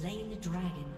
slain the dragon.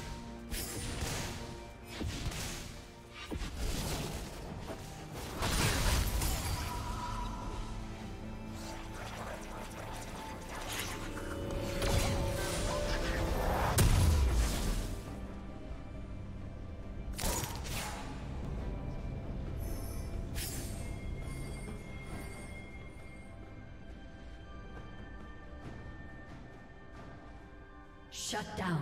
Shut down.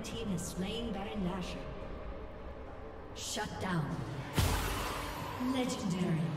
Red team has slain Baron Nashor. Shut down. Legendary.